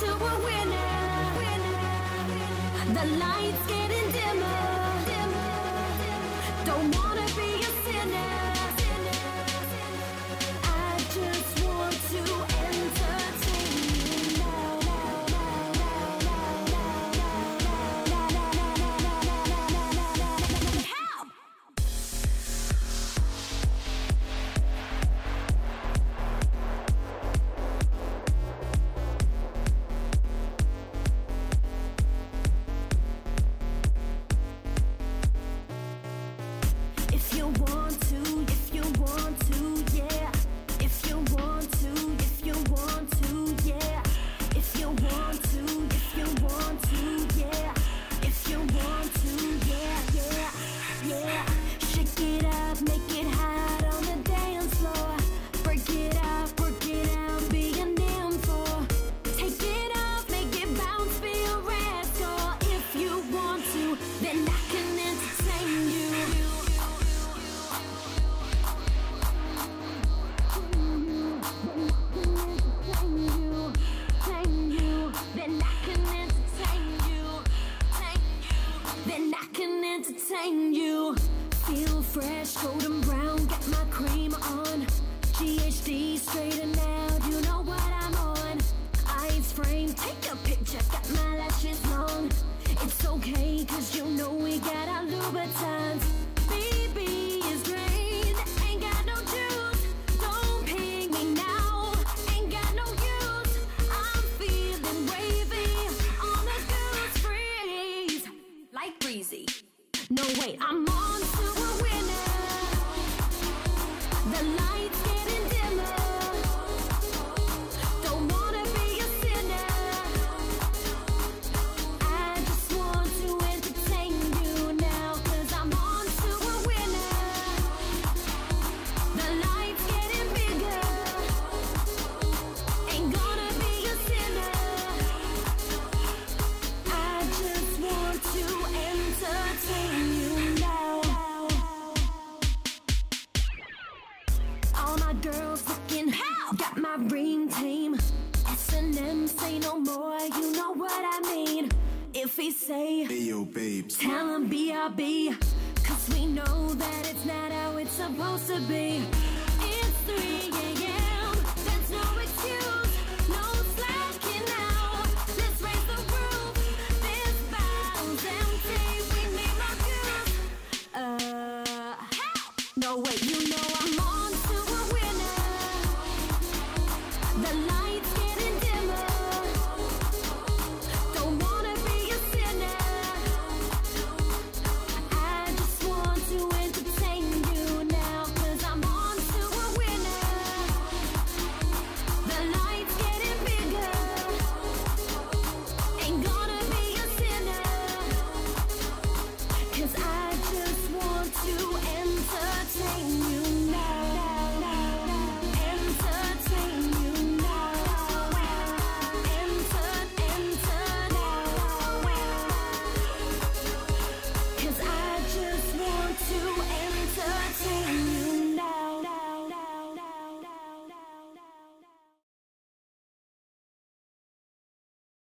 to a winner. winner. The lights get entertain you. Feel fresh, golden brown, get my my dream team. S&M say no more, you know what I mean. If we say, hey yo babes, tell him BRB. Cause we know that it's not how it's supposed to be. It's three, yeah, yeah.